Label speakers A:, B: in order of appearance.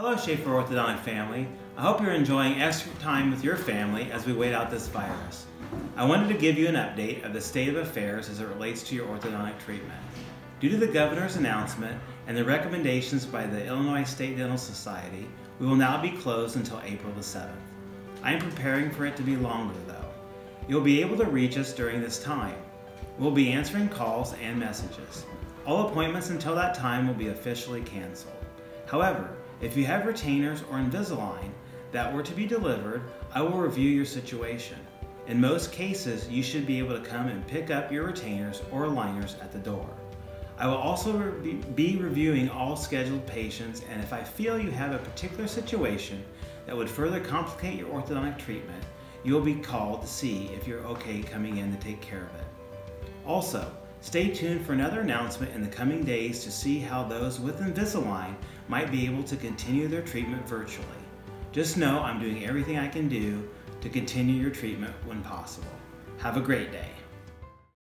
A: Hello, Shafer Orthodontic family. I hope you're enjoying extra time with your family as we wait out this virus. I wanted to give you an update of the state of affairs as it relates to your orthodontic treatment. Due to the governor's announcement and the recommendations by the Illinois State Dental Society, we will now be closed until April the 7th. I am preparing for it to be longer though. You'll be able to reach us during this time. We'll be answering calls and messages. All appointments until that time will be officially canceled. However, if you have retainers or Invisalign that were to be delivered, I will review your situation. In most cases, you should be able to come and pick up your retainers or aligners at the door. I will also be reviewing all scheduled patients and if I feel you have a particular situation that would further complicate your orthodontic treatment, you will be called to see if you're okay coming in to take care of it. Also, stay tuned for another announcement in the coming days to see how those with Invisalign might be able to continue their treatment virtually. Just know I'm doing everything I can do to continue your treatment when possible. Have a great day.